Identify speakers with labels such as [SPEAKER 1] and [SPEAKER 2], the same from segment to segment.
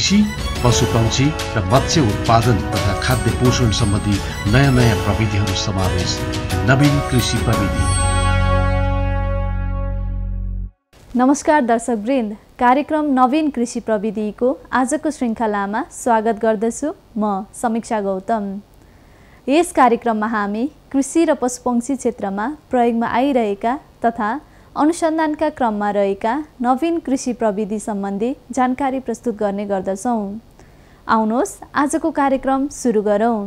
[SPEAKER 1] कृषि पशुपक्षी र मत्स्य उत्पादन तथा खाद्य पोषण सम्बन्धी नयाँ नयाँ प्रविधिहरू समावेश। नवीन कृषि प्रविधि।
[SPEAKER 2] नमस्कार दर्शकवृन्द। कार्यक्रम नवीन कृषि प्रविधिको आजको श्रृङ्खलामा स्वागत गर्दछु म समीक्षा गौतम। यस कार्यक्रममा हामी कृषि र पशुपक्षी क्षेत्रमा प्रयोगमा आइरहेका तथा अनुसन्धानका क्रममा रहेका नवीन कृषि प्रविधि सम्बन्धी जानकारी प्रस्तुत गर्ने गर्दछौँ। आउनुहोस् आजको कार्यक्रम सुरु गरौँ।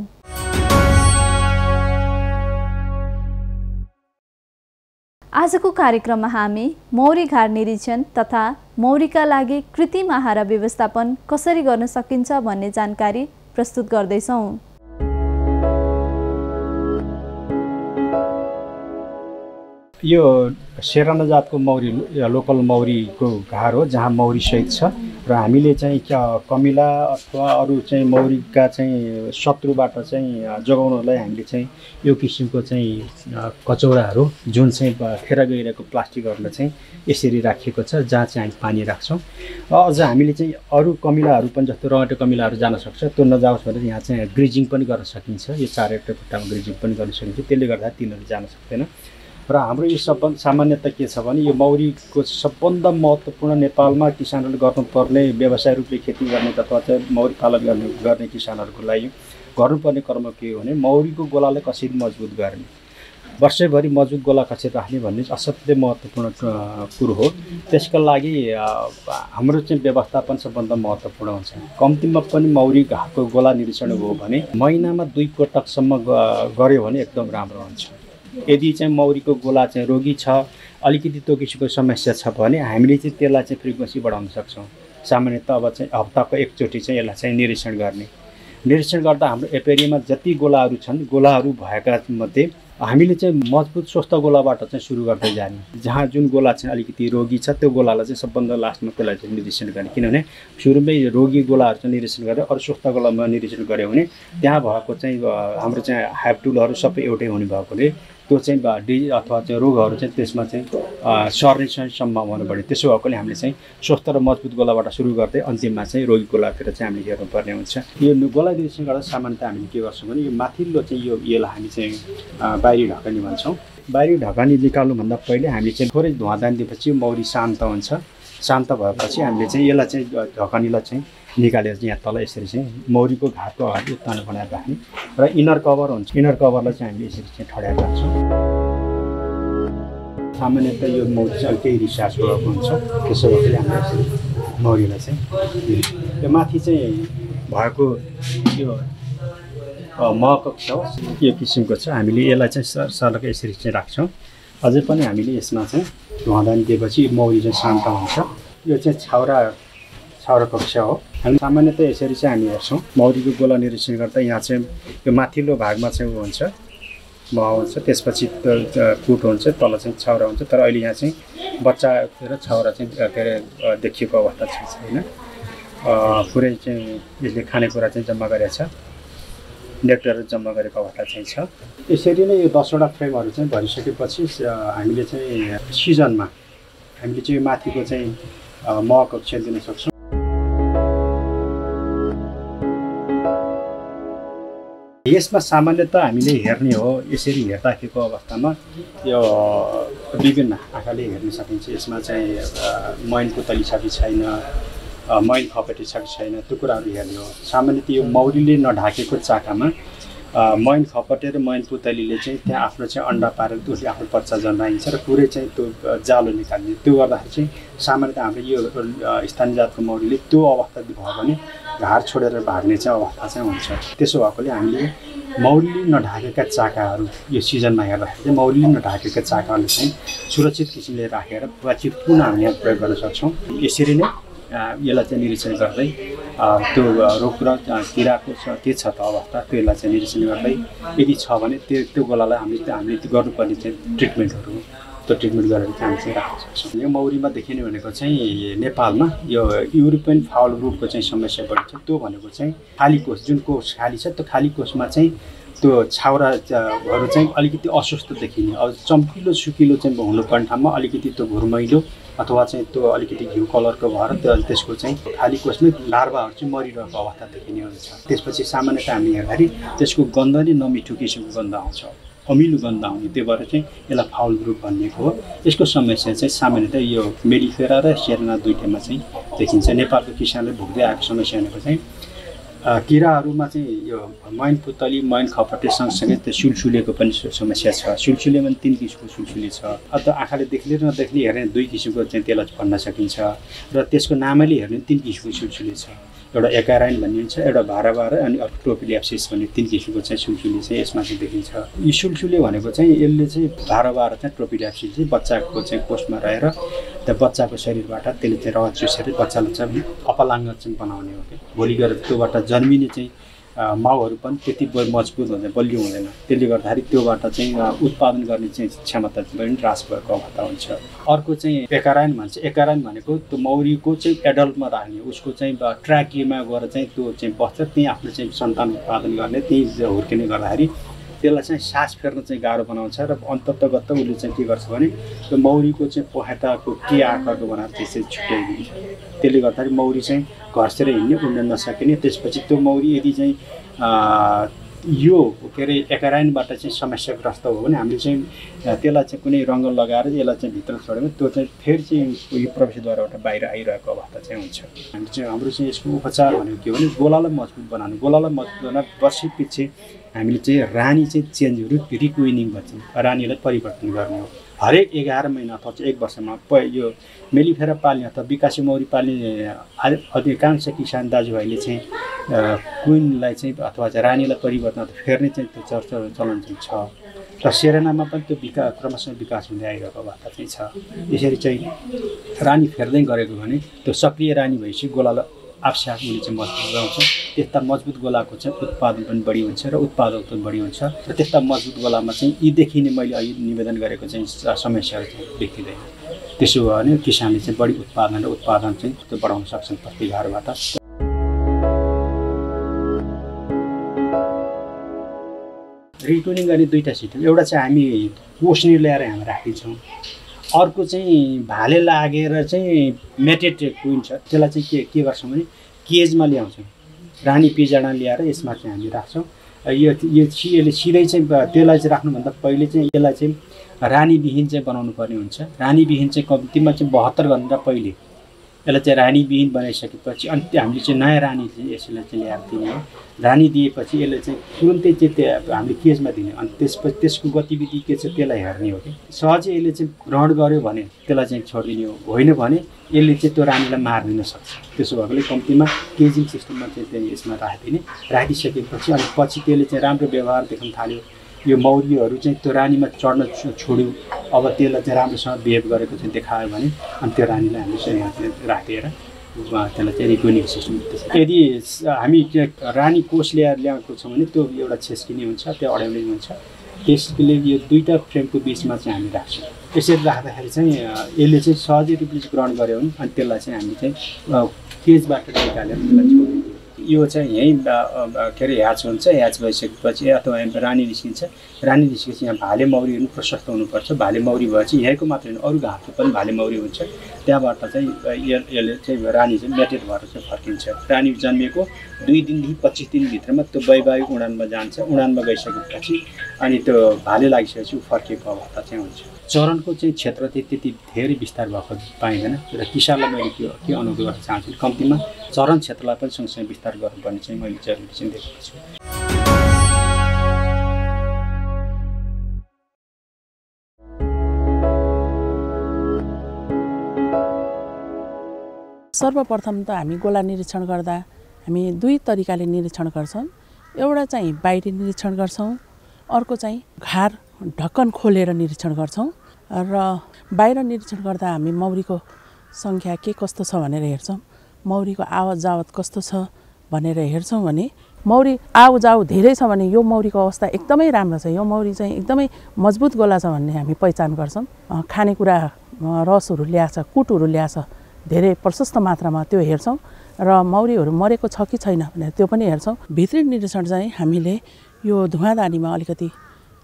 [SPEAKER 2] आजको कार्यक्रममा हामी मौरी घार निरीक्षण तथा मौरीका लागि कृत्रिम आहार व्यवस्थापन कसरी गर्न सकिन्छ भन्ने जानकारी प्रस्तुत गर्दैछौँ।
[SPEAKER 3] यो सेराना जातको मौरी लोकल मौरीको घार हो जहाँ मौरी सहित छ। र हामीले चाहिँ कमिला अथवा अरू चाहिँ मौरीका चाहिँ शत्रुबाट चाहिँ जोगाउनलाई हामीले चाहिँ यो किसिमको चाहिँ कचौडाहरू जुन चाहिँ खेर गइरहेको प्लास्टिकहरूलाई चाहिँ यसरी राखिएको छ जहाँ चाहिँ हामी पानी राख्छौँ। अझ हामीले चाहिँ अरू कमिलाहरू पनि जस्तो रमाटो कमिलाहरू जान सक्छ त्यो नजाओस् भनेर यहाँ चाहिँ ग्रिजिङ पनि गर्न सकिन्छ। यो चारवटा खुट्टामा ग्रिजिङ पनि गर्न सकिन्छ। त्यसले गर्दा तिनीहरू जान सक्दैन। र हाम्रो यो सब सामान्यता के छ भने यो मौरीको सबभन्दा महत्त्वपूर्ण नेपालमा किसानहरूले गर्नुपर्ने व्यवसाय रूपले खेती गर्ने अथवा चाहिँ मौरी पालन गर्ने गर्ने किसानहरूको लागि गर्नुपर्ने कर्म के हो भने मौरीको गोलालाई कसरी मजबुत गर्ने? वर्षैभरि मजबुत गोला कसरी राख्ने भन्ने असाध्यै महत्त्वपूर्ण कुरो हो। त्यसका लागि हाम्रो चाहिँ व्यवस्थापन सबभन्दा महत्त्वपूर्ण हुन्छ। कम्तीमा पनि मौरी घाको गोला निरीक्षण हो भने महिनामा दुई पटकसम्म गऱ्यो भने एकदम राम्रो हुन्छ। यदि चाहिँ मौरीको गोला चाहिँ रोगी छ अलिकति त्यो किसिमको समस्या छ भने हामीले चाहिँ त्यसलाई चाहिँ फ्रिक्वेन्सी बढाउन सक्छौँ। सामान्यतः अब चाहिँ हप्ताको एकचोटि चाहिँ यसलाई चाहिँ निरीक्षण गर्ने। निरीक्षण गर्दा हाम्रो एपेरियामा जति गोलाहरू छन् गोलाहरू भएका मध्ये हामीले चाहिँ मजबुत स्वस्थ गोलाबाट चाहिँ सुरु गर्दै जाने। जहाँ जुन गोला चाहिँ अलिकति रोगी छ त्यो गोलालाई चाहिँ सबभन्दा लास्टमा त्यसलाई चाहिँ निरीक्षण गर्ने। किनभने सुरुमै रोगी गोलाहरू चाहिँ निरीक्षण गरेर अरू स्वस्थ गोलामा निरीक्षण गऱ्यो भने त्यहाँ भएको चाहिँ हाम्रो चाहिँ हाइपटुलहरू सबै एउटै हुने भएकोले त्यो चाहिँ डिजिज अथवा चाहिँ रोगहरू चाहिँ त्यसमा चाहिँ सर्ने चाहिँ सम्भावना बढी। त्यसो भएकोले हामीले चाहिँ स्वस्थ र मजबुत गोलाबाट सुरु गर्दै अन्तिममा चाहिँ रोगी गोलातिर चाहिँ हामीले हेर्नुपर्ने हुन्छ। यो गोला गर्दा सामान्यतः हामीले के गर्छौँ भने यो माथिल्लो चाहिँ यो यसलाई हामी चाहिँ बाहिरी ढकनी भन्छौँ। बाहिरी ढकनी निकाल्नुभन्दा पहिले हामीले चाहिँ थोरै धुवादान दिएपछि मौरी शान्त हुन्छ। शान्त भएपछि हामीले चाहिँ यसलाई चाहिँ ढकनीलाई चाहिँ निकालेर चाहिँ यहाँ तल यसरी चाहिँ मौरीको घाटको अगाडि उत्तानो बनाएर राख्ने। र इनर कभर हुन्छ। इनर कभरलाई चाहिँ हामीले यसरी चाहिँ ठड्याएर राख्छौँ। सामान्यतः यो मौरी चाहिँ केही रिसार्च भएको हुन्छ। त्यसो भएपछि हामीले यसरी मौरीलाई चाहिँ त्यो माथि चाहिँ भएको यो महकक्ष यो किसिमको छ। हामीले यसलाई चाहिँ सर सरलक यसरी चाहिँ राख्छौँ। अझै पनि हामीले यसमा चाहिँ धुवादानी दिएपछि मौरी चाहिँ शान्त हुन्छ। यो चाहिँ छाउरा छाउरा कक्ष हो। हामी सामान्यतः यसरी चाहिँ हामी हेर्छौँ। मौरीको गोला निरीक्षण गर्दा यहाँ चाहिँ यो माथिल्लो भागमा चाहिँ ऊ हुन्छ। मह हुन्छ त्यसपछि कुट हुन्छ तल चाहिँ छाउरा हुन्छ। तर अहिले यहाँ चाहिँ बच्चा र छाउरा चाहिँ के अरे देखिएको अवस्था चाहिँ छैन। पुरै चाहिँ यसले खानेकुरा चाहिँ जम्मा गरेको छ। नेक्टरहरू जम्मा गरेको अवस्था चाहिँ छ। यसरी नै यो दसवटा फ्रेमहरू चाहिँ भरिसकेपछि हामीले चाहिँ सिजनमा हामीले चाहिँ माथिको चाहिँ मह कक्ष दिन सक्छौँ। यसमा सामान्यतः हामीले हेर्ने हो यसरी हेर्दाखेरिको अवस्थामा यो विभिन्न आँखाले हेर्न सकिन्छ। यसमा चाहिँ मैन पुतली छ कि छैन मैन खपेटी छ कि छैन त्यो कुराहरू हेर्ने हो। सामान्यतः यो मौरीले नढाकेको चाकामा मैन खपटे र मैन पुतलीले चाहिँ त्यहाँ आफ्नो चाहिँ अन्डा पारेर उसले आफ्नो बच्चा जन्माइन्छ र पुरै चाहिँ त्यो जालो निकाल्ने। त्यो गर्दाखेरि चाहिँ सामान्यतः हाम्रो यो स्थानीय जातको मौरीले त्यो अवस्था भयो भने घार छोडेर भाग्ने चाहिँ अवस्था चाहिँ हुन्छ। त्यसो भएकोले हामीले मौरीले नढाकेका चाकाहरू यो सिजनमा हेर्दाखेरि चाहिँ मौरीले नढाकेका चाकाहरूले चाहिँ सुरक्षित किसिमले राखेर सुरक्षित पुनः हामीले प्रयोग गर्न सक्छौँ। यसरी नै यसलाई चाहिँ निरीक्षण गर्दै त्यो रोग र किराको के छ त अवस्था त्यसलाई चाहिँ निरीक्षण गर्दै यदि छ भने त्यो त्यो गोलालाई हामीले हामीले गर्नुपर्ने चाहिँ ट्रिटमेन्टहरू त्यो ट्रिटमेन्ट गरेर हामी चाहिँ राख्न सक्छौँ। यो मौरीमा देखिने भनेको चाहिँ नेपालमा यो युरोपियन फाउल ग्रुपको चाहिँ समस्या बढी छ। त्यो भनेको चाहिँ खाली कोष जुन कोष खाली छ त्यो खाली कोषमा चाहिँ त्यो छाउराहरू चाहिँ अलिकति अस्वस्थ देखिने अब चम्किलो सुकिलो चाहिँ हुनुपर्ने ठाउँमा अलिकति त्यो घुरमैलो अथवा चाहिँ त्यो अलिकति घिउ कलरको भएर त्यो त्यसको चाहिँ खाली कोषमै लार्भाहरू चाहिँ मरिरहेको अवस्था देखिने हुन्छ त्यसपछि सामान्यतः हामी हेर्दाखेरि त्यसको गन्ध नै नमिठो किसिमको गन्ध आउँछ। अमिलो गन्ध आउने त्यो भएर चाहिँ यसलाई फाउल ग्रुप भनिएको हो। यसको समस्या चाहिँ सामान्यतः यो मेडिफेरा र सेरेना दुइटैमा चाहिँ देखिन्छ। नेपालको किसानले भोग्दै आएको समस्या भनेको चाहिँ किराहरूमा चाहिँ यो मैन पुतली मैन खपटे सँगसँगै त्यो सुलसुलेको पनि समस्या छ। सुलसुलेमा पनि तिन किसिमको सुलसुले छ। अन्त आँखाले देख्ने र नदेख्ने हेर्ने दुई किसिमको चाहिँ त्यसलाई भन्न सकिन्छ। र त्यसको नामैले हेर्ने तिन किसिमको सुलसुले छ। एउटा एकाराइन भन्ने हुन्छ एउटा भारा भारा अनि अर्को टोपिल्याप्सिस भन्ने तिन किसिमको चाहिँ सुलसुले चाहिँ यसमा चाहिँ देखिन्छ। यी सुलसुले भनेको चाहिँ यसले चाहिँ भारा भारा चाहिँ ट्रोपिल्याप्सिस चाहिँ बच्चाको चाहिँ कोषमा रहेर त्यो बच्चाको शरीरबाट त्यसले चाहिँ रगत चुसेर बच्चालाई चाहिँ अपलाङ्ग चाहिँ बनाउने हो कि। भोलि गएर त्योबाट जन्मिने चाहिँ माउहरू पनि त्यति मजबुत हुँदैन बलियो हुँदैन। त्यसले गर्दाखेरि त्योबाट चाहिँ उत्पादन गर्ने चाहिँ क्षमता पनि ह्रास भएको अवस्था हुन्छ। अर्को चाहिँ एकारायन भन्छ। एकारायन भनेको त्यो मौरीको चाहिँ एडल्टमा राख्ने उसको चाहिँ ट्र्याकीमा गएर चाहिँ त्यो चाहिँ बस्छ। त्यहीँ आफ्नो चाहिँ सन्तान उत्पादन गर्ने त्यहीँ हुर्किने गर्दाखेरि त्यसलाई चाहिँ सास फेर्न चाहिँ गाह्रो बनाउँछ र अन्ततगत उसले चाहिँ के गर्छ भने त्यो मौरीको चाहिँ पखेटाको के आकारको बनाएर त्यसरी छुट्याइदिन्छ। त्यसले गर्दाखेरि मौरी चाहिँ घर्सेर हिँड्ने उड्न नसकिने। त्यसपछि त्यो मौरी यदि चाहिँ यो के अरे एकाराइनबाट चाहिँ समस्याग्रस्त हो भने हामीले चाहिँ त्यसलाई चाहिँ कुनै रङ्ग लगाएर यसलाई चाहिँ भित्र छोड्यो भने त्यो चाहिँ फेरि चाहिँ यो प्रवेशद्वारबाट बाहिर आइरहेको अवस्था चाहिँ हुन्छ। हामी चाहिँ हाम्रो चाहिँ यसको उपचार भनेको के हो भने गोलालाई मजबुत बनाउनु। गोलालाई मजबुत बनाएर वर्षै पछि हामीले चाहिँ रानी चाहिँ चेन्ज रिक्विनिङ भन्छौँ रानीलाई परिवर्तन गर्ने हो। हरेक एघार महिना अथवा चाहिँ एक वर्षमा। प यो मेलिफेरा पाल्ने अथवा विकासे मौरी पाल्ने अधिकांश किसान दाजुभाइले चाहिँ क्विनलाई चाहिँ अथवा चाहिँ रानीलाई परिवर्तन अथवा फेर्ने चाहिँ त्यो चर्चा चलन चाहिँ छ। र सेरेनामा पनि त्यो विकास क्रमशः विकास हुँदै आइरहेको अवस्था चाहिँ छ। यसरी चाहिँ रानी फेर्दै गरेको भने त्यो सक्रिय रानी भएपछि गोलालाई आफसे आफ उसले चाहिँ मजबुत गराउँछ। त्यस्ता मजबुत गोलाको चाहिँ उत्पादन पनि बढी हुन्छ र उत्पादक पनि बढी हुन्छ। र त्यस्ता मजबुत गोलामा चाहिँ यीदेखि नै मैले अहिले निवेदन गरेको चाहिँ समस्याहरू चाहिँ देखिँदैन। त्यसो भयो भने किसानले चाहिँ बढी उत्पादन र उत्पादन चाहिँ त्यो बढाउन सक्छन् प्रति घरबाट रिटुनिङ गर्ने दुईवटा सिस्टम एउटा चाहिँ हामी पोस्ने ल्याएर हामी राखिदिन्छौँ अर्को चाहिँ भाले लागेर चाहिँ मेटेड क्विन छ। त्यसलाई चाहिँ के के गर्छौँ भने केजमा ल्याउँछौँ। रानी पिजडा ल्याएर यसमा चाहिँ हामी राख्छौँ। यो यो यसले सिधै चाहिँ त्यसलाई चाहिँ राख्नुभन्दा पहिले चाहिँ यसलाई चाहिँ रानीविहीन चाहिँ बनाउनु पर्ने हुन्छ। रानीविहीन चाहिँ कम्तीमा चाहिँ बहत्तर घन्टा पहिले। यसलाई चाहिँ रानीविहीन बनाइसकेपछि अनि त्यो हामीले चाहिँ नयाँ रानी यसलाई चाहिँ ल्याएर दिने हो। रानी दिएपछि यसले चाहिँ तुरुन्तै चाहिँ त्यो हामीले केजमा दिने अनि त्यसपछि त्यसको गतिविधि के छ त्यसलाई हेर्ने हो कि। सहजै यसले चाहिँ ग्रहण गर्यो भने त्यसलाई चाहिँ छोडिदिने होइन भने यसले चाहिँ त्यो रानीलाई मारिदिन सक्छ। त्यसो भएकोले कम्तीमा केजिङ सिस्टममा चाहिँ त्यही यसमा राखिदिने राखिसकेपछि अनि पछि त्यसले चाहिँ राम्रो व्यवहार देखाउन थाल्यो। यो मौरीहरू चाहिँ त्यो रानीमा चढ्न छोड्यो। अब त्यसलाई चाहिँ राम्रोसँग बिहेभ गरेको चाहिँ देखायो भने अनि त्यो रानीलाई हामीले चाहिँ राखेर त्यसलाई चाहिँ रिक्वेनिङ सिस्टम। यदि हामी रानी कोष ल्याएर ल्याएको छौँ भने त्यो एउटा छेस्किने हुन्छ त्यो अड्याउने हुन्छ। त्यसले यो दुईवटा फ्रेमको बिचमा चाहिँ हामी राख्छौँ। यसरी राख्दाखेरि चाहिँ यसले चाहिँ सहजै रूपले ग्रहण गऱ्यो भने अनि त्यसलाई चाहिँ हामी चाहिँ केजबाट निकालेर त्यसलाई छोडिदिन्छौँ यो चाहिँ यहीँ के अरे ह्याच हुन्छ। ह्याच भइसकेपछि अथवा रानी निस्किन्छ। रानी निस्केपछि यहाँ भाले मौरीहरू प्रशस्त हुनुपर्छ। भाले मौरी भएपछि यहीँको मात्रै होइन अरू घाटको पनि भाले मौरी हुन्छ। त्यहाँबाट चाहिँ यसले चाहिँ रानी चाहिँ मेटेड भएर चाहिँ फर्किन्छ। रानी जन्मिएको दुई दिनदेखि पच्चिस दिनभित्रमा त्यो वैवाहिक उडानमा जान्छ। उडानमा गइसकेपछि अनि त्यो भाले लागिसकेपछि फर्किएको अवस्था चाहिँ हुन्छ। चरणको चाहिँ क्षेत्र चाहिँ त्यति धेरै विस्तार भएको पाइँदैन र किसानलाई मैले के के अनुभव गर्न चाहन्छु। कम्तीमा चरण क्षेत्रलाई पनि सँगसँगै विस्तार गर्नुपर्ने चाहिँ मैले जरुरी चाहिँ देखेको छु।
[SPEAKER 4] सर्वप्रथम त हामी गोला निरीक्षण गर्दा हामी दुई तरिकाले निरीक्षण गर्छौँ। एउटा चाहिँ बाहिरी निरीक्षण गर्छौँ अर्को चाहिँ घार ढक्कन खोलेर निरीक्षण गर्छौँ र बाहिर निरीक्षण गर्दा हामी मौरीको सङ्ख्या के कस्तो छ भनेर हेर्छौँ। मौरीको आवत जावत कस्तो छ भनेर हेर्छौँ भने मौरी आउ जाउ धेरै छ भने यो मौरीको अवस्था एकदमै राम्रो छ। यो मौरी चाहिँ एकदमै मजबुत गोला छ भन्ने हामी पहिचान गर्छौँ। खानेकुरा रसहरू ल्याएको छ कुटहरू छ धेरै प्रशस्त मात्रामा त्यो हेर्छौँ र मौरीहरू मरेको छ कि छैन भनेर त्यो पनि हेर्छौँ। भित्री निरीक्षण चाहिँ हामीले यो धुवाँदानीमा अलिकति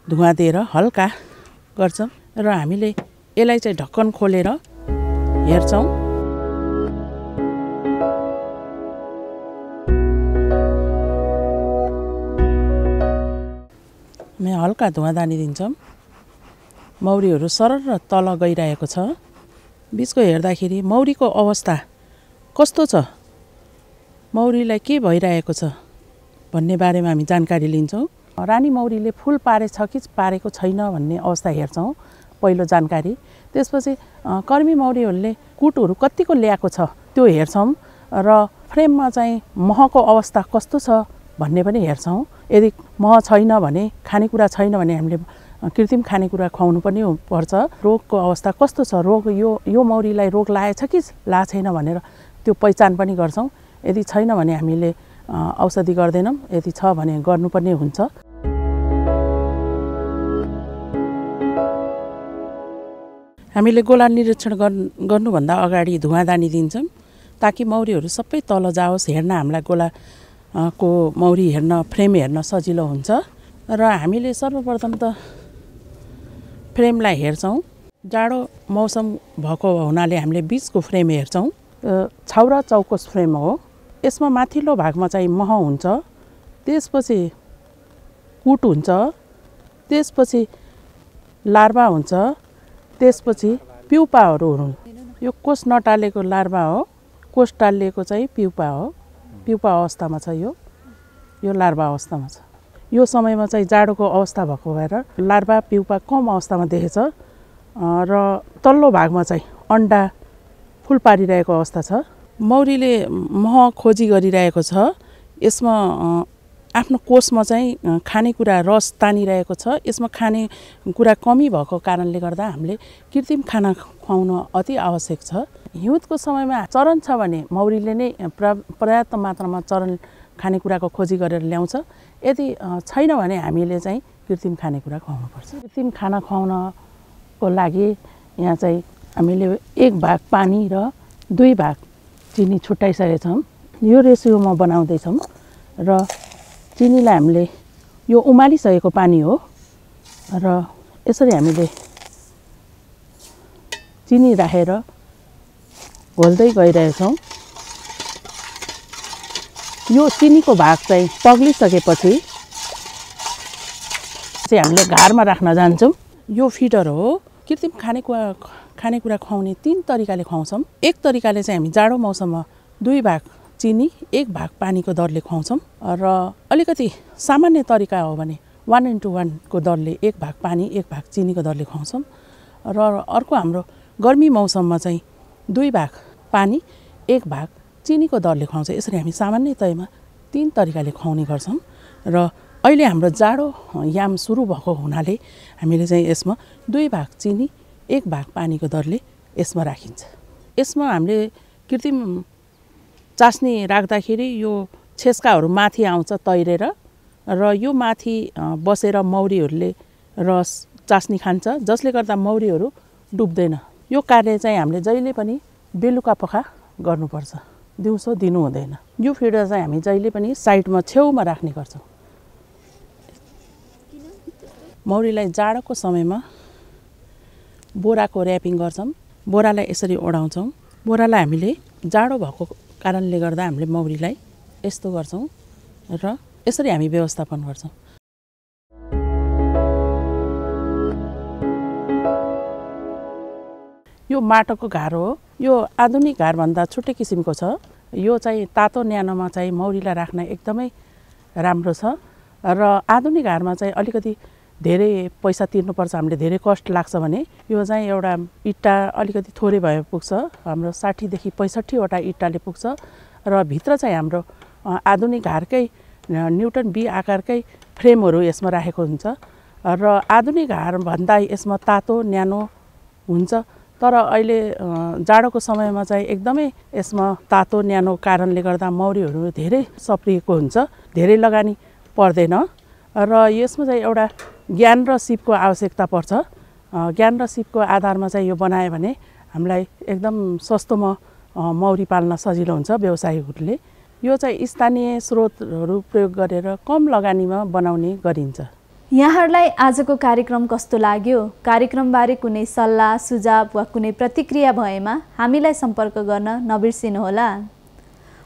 [SPEAKER 4] धुवाँ दिएर हल्का गर्छौँ र हामीले यसलाई चाहिँ ढक्कन खोलेर हेर्छौँ। हामी हल्का धुवाँदानी दिन्छौँ। मौरीहरू सरर तल गइरहेको छ। बिचको हेर्दाखेरि मौरीको अवस्था कस्तो छ? मौरीलाई के भइरहेको छ भन्ने बारेमा हामी जानकारी लिन्छौँ। रानी मौरीले फुल पारेछ कि पारेको छैन भन्ने अवस्था हेर्छौँ पहिलो जानकारी। त्यसपछि कर्मी मौरीहरूले कुटहरू कतिको ल्याएको छ त्यो हेर्छौँ र फ्रेममा चाहिँ महको अवस्था कस्तो छ भन्ने पनि हेर्छौँ। यदि मह छैन भने खानेकुरा छैन भने हामीले कृत्रिम खानेकुरा खुवाउनु पनि पर्छ। रोगको अवस्था कस्तो छ? रोग यो यो मौरीलाई रोग लागेछ कि लागेको छैन भनेर त्यो पहिचान पनि गर्छौँ। यदि छैन भने हामीले औषधि गर्दैनौँ। यदि छ भने गर्नुपर्ने हुन्छ। हामीले गोला निरीक्षण गर्नु गर्नुभन्दा अगाडि धुवाँदानी दिन्छौँ। ताकि मौरीहरू सबै तल जाओस् हेर्न हामीलाई गोला को मौरी हेर्न फ्रेम हेर्न सजिलो हुन्छ। र हामीले सर्वप्रथम त फ्रेमलाई हेर्छौँ। जाडो मौसम भएको हुनाले हामीले बिचको फ्रेम हेर्छौँ। छाउरा चौकोस फ्रेम हो। यसमा माथिल्लो भागमा चाहिँ मह हुन्छ। त्यसपछि कुट हुन्छ। त्यसपछि लार्वा हुन्छ। त्यसपछि पिउपाहरू हुन्। यो कोष नटालेको लार्वा हो। कोष टालिएको चाहिँ पिउपा हो। पिउपा अवस्थामा छ यो। यो लार्वा अवस्थामा छ। यो समयमा चाहिँ जाडोको अवस्था भएको भएर लार्वा पिउपा कम अवस्थामा देखेछ र तल्लो भागमा चाहिँ अन्डा फुल पारिरहेको अवस्था छ। मौरीले मह खोजी गरिरहेको छ। यसमा आफ्नो कोषमा चाहिँ खानेकुरा रस तानिरहेको छ। यसमा खानेकुरा कमी भएको कारणले गर्दा हामीले कृत्रिम खाना खुवाउन अति आवश्यक छ। हिउँदको समयमा चरण छ भने मौरीले नै प्रा पर्याप्त मात्रामा चरण खानेकुराको खोजी गरेर ल्याउँछ। यदि छैन भने हामीले चाहिँ कृत्रिम खानेकुरा खुवाउनुपर्छ। कृत्रिम खाना खुवाउनको लागि यहाँ चाहिँ हामीले एक भाग पानी र दुई भाग चिनी छुट्याइसकेका छौँ यो रेसियोमा बनाउँदैछौँ र चिनीलाई हामीले यो उमालिसकेको पानी हो र यसरी हामीले चिनी राखेर घोल्दै गइरहेछौँ। यो चिनीको भाग चाहिँ पग्लिसकेपछि चाहिँ हामीले घारमा राख्न जान्छौँ। यो फिडर हो। कृत्रिम खानेकुरा खानेकुरा खुवाउने तिन तरिकाले खुवाउँछौँ। एक तरिकाले चाहिँ हामी जाडो मौसममा दुई भाग चिनी एक भाग पानीको दरले खुवाउँछौँ र अलिकति सामान्य तरिका हो भने वान इन्टु वानको दरले एक भाग पानी एक भाग चिनीको दरले खुवाउँछौँ। र अर्को हाम्रो गर्मी मौसममा चाहिँ दुई भाग पानी एक भाग चिनीको दरले खुवाउँछ यसरी हामी सामान्य तयमा तिन तरिकाले खुवाउने गर्छौँ र अहिले हाम्रो जाडो याम सुरु भएको हुनाले हामीले चाहिँ यसमा दुई भाग चिनी एक भाग पानीको दरले यसमा राखिन्छ। यसमा हामीले कृत्रिम चास्नी राख्दाखेरि यो छेस्काहरू माथि आउँछ तैरेर र यो माथि बसेर मौरीहरूले रस चास्नी खान्छ जसले गर्दा मौरीहरू डुब्दैन। यो कार्य चाहिँ हामीले जहिले पनि बेलुका पख गर्नुपर्छ। दिउँसो दिनु हुँदैन। यो फिडर चाहिँ हामी जहिले पनि साइडमा छेउमा राख्ने गर्छौँ। मौरीलाई जाडोको समयमा बोराको ऱ्यापिङ गर्छौँ। बोरालाई यसरी ओढाउँछौँ। बोरालाई हामीले जाडो भएको कारणले गर्दा हामीले मौरीलाई यस्तो गर्छौँ र यसरी हामी व्यवस्थापन गर्छौँ। यो माटोको घार हो। यो आधुनिक घारभन्दा छुट्टै किसिमको छ। यो चाहिँ तातो न्यानोमा चाहिँ मौरीलाई राख्न एकदमै राम्रो छ। र आधुनिक घारमा चाहिँ अलिकति धेरै पैसा तिर्नुपर्छ हामीले धेरै कस्ट लाग्छ भने यो चाहिँ एउटा इट्टा अलिकति थोरै भए पुग्छ। हाम्रो साठीदेखि पैँसठीवटा इट्टाले पुग्छ। र भित्र चाहिँ हाम्रो आधुनिक घारकै अ, न्युटन बी आकारकै फ्रेमहरू यसमा राखेको हुन्छ। र आधुनिक हारभन्दा यसमा तातो न्यानो हुन्छ। तर अहिले जाडोको समयमा चाहिँ एकदमै यसमा तातो न्यानो कारणले गर्दा मौरीहरू धेरै सप्रिएको हुन्छ धेरै लगानी पर्दैन। र यसमा चाहिँ एउटा ज्ञान र सिपको आवश्यकता पर्छ। ज्ञान र सिपको आधारमा चाहिँ यो बनायो भने हामीलाई एकदम सस्तोमा मौरी पाल्न सजिलो हुन्छ व्यवसायीहरूले। यो चाहिँ स्थानीय स्रोतहरू प्रयोग गरेर कम लगानीमा बनाउने गरिन्छ।
[SPEAKER 2] यहाँहरूलाई आजको कार्यक्रम कस्तो लाग्यो? कार्यक्रमबारे कुनै सल्लाह सुझाव वा कुनै प्रतिक्रिया भएमा हामीलाई सम्पर्क गर्न नबिर्सिनुहोला।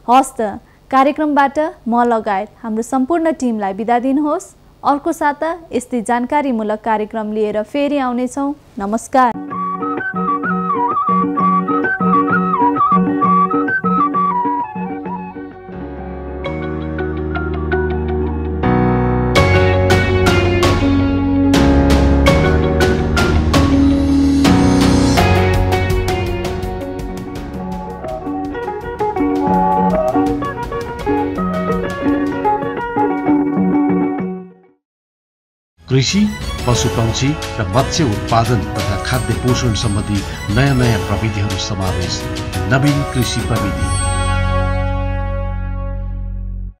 [SPEAKER 2] हस् त कार्यक्रमबाट म लगायत हाम्रो सम्पूर्ण टिमलाई बिदा दिनुहोस्। अर्को साता यस्तै जानकारीमूलक कार्यक्रम लिएर फेरि आउनेछौँ। नमस्कार।
[SPEAKER 1] कृषि पशुपक्षी र मत्स्य उत्पादन तथा खाद्य पोषण सम्बन्धी नयाँ नयाँ प्रविधिहरू समावेश। नवीन कृषि प्रविधि।